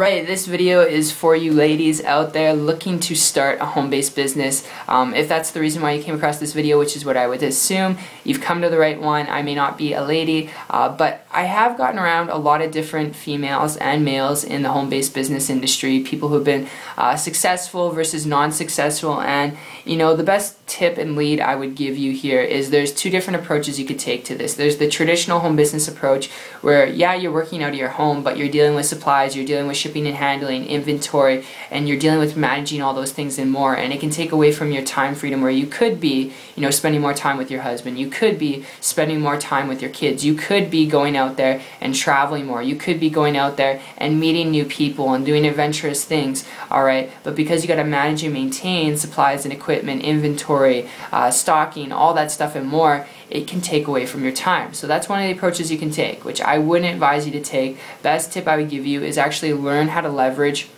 Right, this video is for you ladies out there looking to start a home-based business. Um, if that's the reason why you came across this video, which is what I would assume, you've come to the right one. I may not be a lady, uh, but I have gotten around a lot of different females and males in the home-based business industry, people who've been uh, successful versus non-successful, and you know, the best tip and lead I would give you here is there's two different approaches you could take to this. There's the traditional home business approach where, yeah, you're working out of your home, but you're dealing with supplies, you're dealing with and handling, inventory, and you're dealing with managing all those things and more. And it can take away from your time freedom where you could be, you know, spending more time with your husband. You could be spending more time with your kids. You could be going out there and traveling more. You could be going out there and meeting new people and doing adventurous things, all right? But because you got to manage and maintain supplies and equipment, inventory, uh, stocking, all that stuff and more, it can take away from your time. So that's one of the approaches you can take, which I wouldn't advise you to take. Best tip I would give you is actually learn how to leverage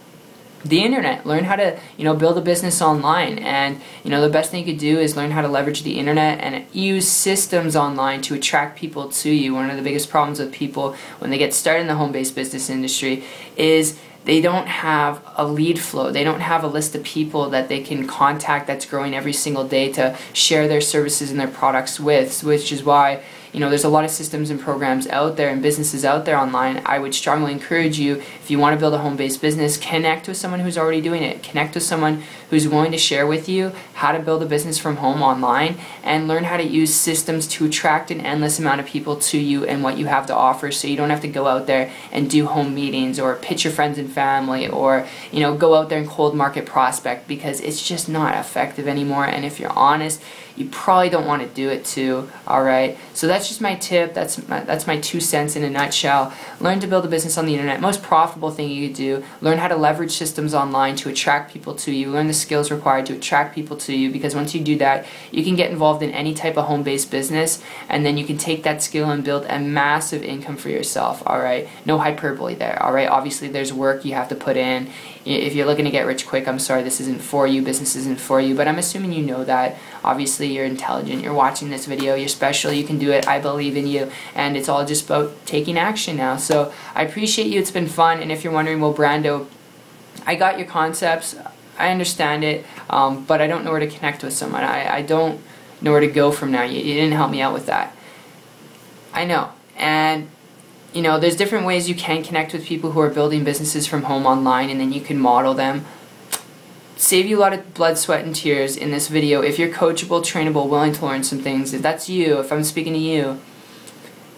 the internet learn how to you know build a business online and you know the best thing you could do is learn how to leverage the internet and use systems online to attract people to you one of the biggest problems with people when they get started in the home-based business industry is they don't have a lead flow. They don't have a list of people that they can contact that's growing every single day to share their services and their products with, which is why you know, there's a lot of systems and programs out there and businesses out there online. I would strongly encourage you, if you want to build a home-based business, connect with someone who's already doing it. Connect with someone who's willing to share with you how to build a business from home online and learn how to use systems to attract an endless amount of people to you and what you have to offer so you don't have to go out there and do home meetings or pitch your friends and family or, you know, go out there and cold market prospect because it's just not effective anymore and if you're honest, you probably don't want to do it too, alright? So that's just my tip, that's my, that's my two cents in a nutshell. Learn to build a business on the internet. Most profitable thing you could do. Learn how to leverage systems online to attract people to you. Learn the skills required to attract people to you because once you do that, you can get involved in any type of home-based business and then you can take that skill and build a massive income for yourself, alright? No hyperbole there, alright? Obviously there's work you have to put in. If you're looking to get rich quick, I'm sorry this isn't for you, business isn't for you, but I'm assuming you know that. Obviously you're intelligent, you're watching this video, you're special, you can do it, believe in you, and it's all just about taking action now. So I appreciate you, it's been fun, and if you're wondering, well, Brando, I got your concepts, I understand it, um, but I don't know where to connect with someone. I, I don't know where to go from now. You, you didn't help me out with that. I know. And you know, there's different ways you can connect with people who are building businesses from home online and then you can model them save you a lot of blood, sweat, and tears in this video if you're coachable, trainable, willing to learn some things. If that's you, if I'm speaking to you,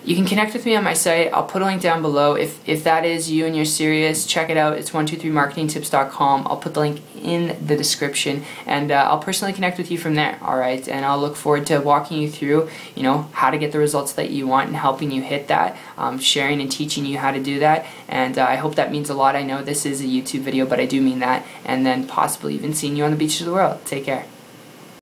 you can connect with me on my site. I'll put a link down below. If, if that is you and you're serious, check it out. It's 123marketingtips.com. I'll put the link in the description and uh, I'll personally connect with you from there, alright? And I'll look forward to walking you through, you know, how to get the results that you want and helping you hit that, um, sharing and teaching you how to do that. And uh, I hope that means a lot. I know this is a YouTube video, but I do mean that. And then possibly even seeing you on the beaches of the world. Take care.